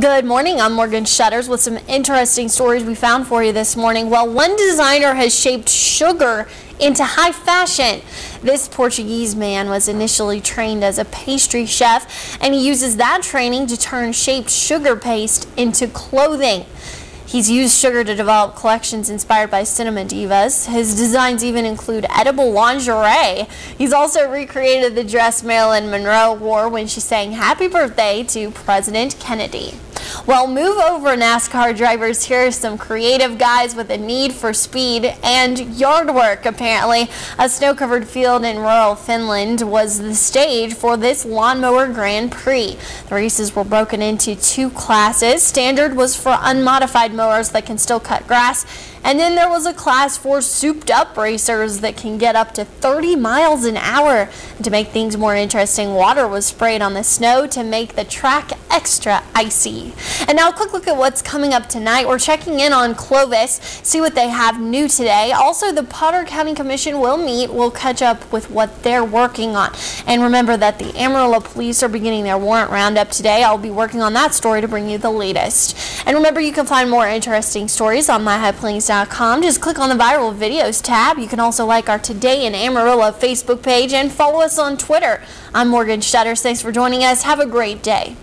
Good morning. I'm Morgan Schutters with some interesting stories we found for you this morning. Well, one designer has shaped sugar into high fashion. This Portuguese man was initially trained as a pastry chef and he uses that training to turn shaped sugar paste into clothing. He's used sugar to develop collections inspired by cinema divas. His designs even include edible lingerie. He's also recreated the dress Marilyn Monroe wore when she sang Happy Birthday to President Kennedy. Well, move over NASCAR drivers. Here are some creative guys with a need for speed and yard work, apparently. A snow-covered field in rural Finland was the stage for this lawnmower Grand Prix. The races were broken into two classes. Standard was for unmodified mowers that can still cut grass and then there was a class for souped up racers that can get up to 30 miles an hour. And to make things more interesting, water was sprayed on the snow to make the track extra icy. And now a quick look at what's coming up tonight. We're checking in on Clovis, see what they have new today. Also, the Potter County Commission will meet. We'll catch up with what they're working on. And remember that the Amarillo police are beginning their warrant roundup today. I'll be working on that story to bring you the latest. And remember, you can find more interesting stories on myhighplains.com just click on the viral videos tab. You can also like our Today in Amarillo Facebook page and follow us on Twitter. I'm Morgan Schutters. Thanks for joining us. Have a great day.